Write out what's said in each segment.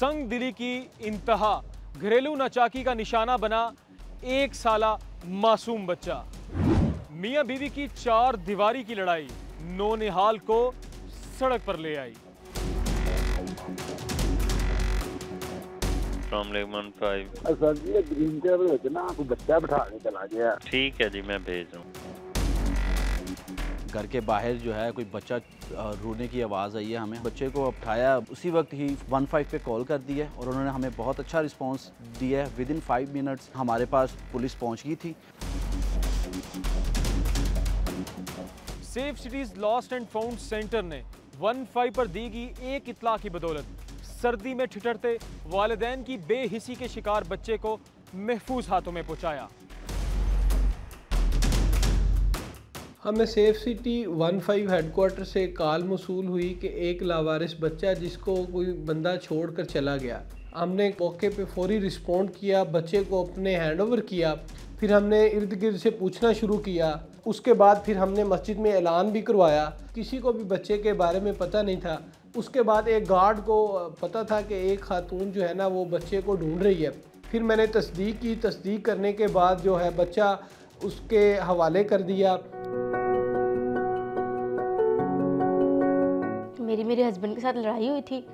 संग दिली की इंतहा। घरेलू नचाकी का निशाना बना एक साला मासूम बच्चा। मियाँ बीवी की चार दीवारी की लड़ाई नोनिहाल को सड़क पर ले आई। ग्रीन ना बच्चा बैठा चला गया। ठीक है जी मैं भेज रहा हूँ। घर के बाहर जो है कोई बच्चा रोने की आवाज़ आई है हमें। बच्चे को उठाया, उसी वक्त ही वन फाइव पे कॉल कर दी है और उन्होंने हमें बहुत अच्छा रिस्पांस दिया है। विद इन फाइव मिनट्स हमारे पास पुलिस पहुँच गई थी। Safe cities lost and found centre ने वन फाइव पर दी गई एक इतला की बदौलत। सर्दी में ठिठरते वालदेन की बेहिसी के शिकार बच्चे को महफूज हाथों में पहुँचाया। हमें safe city one five headquarter से कॉल मौसूल हुई कि एक लावारिस बच्चा जिसको कोई बंदा छोड़कर चला गया। हमने मौके पे फौरी रिस्पॉन्ड किया, बच्चे को अपने हैंड ओवर किया, फिर हमने इर्द गिर्द से पूछना शुरू किया। उसके बाद फिर हमने मस्जिद में ऐलान भी करवाया। किसी को भी बच्चे के बारे में पता नहीं था। उसके बाद एक गार्ड को पता था कि एक खातून जो है ना, वो बच्चे को ढूंढ रही है। फिर मैंने तस्दीक की। तस्दीक करने के बाद जो है बच्चा उसके हवाले कर दिया। मेरी मेरे हस्बैंड के साथ लड़ाई हुई थी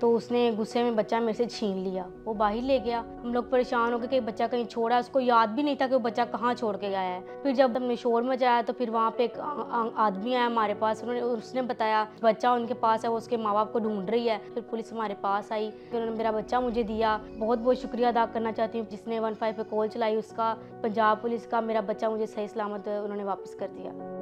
तो उसने गुस्से में बच्चा मेरे से छीन लिया। वो बाहर ले गया। हम लोग परेशान हो गए कि बच्चा कहीं छोड़ा। उसको याद भी नहीं था कि वो बच्चा कहाँ छोड़ के गया है। फिर जब हमने शोर मचाया तो फिर वहाँ पे एक आदमी आया हमारे पास। उन्होंने, उसने बताया, बच्चा उनके पास है, वो उसके माँ बाप को ढूंढ रही है। फिर पुलिस हमारे पास आई। फिर उन्होंने मेरा बच्चा मुझे दिया। बहुत बहुत शुक्रिया अदा करना चाहती हूँ। जिसने वन फाइव पे कॉल चलाई उसका, पंजाब पुलिस का, मेरा बच्चा मुझे सही सलामत उन्होंने वापस कर दिया।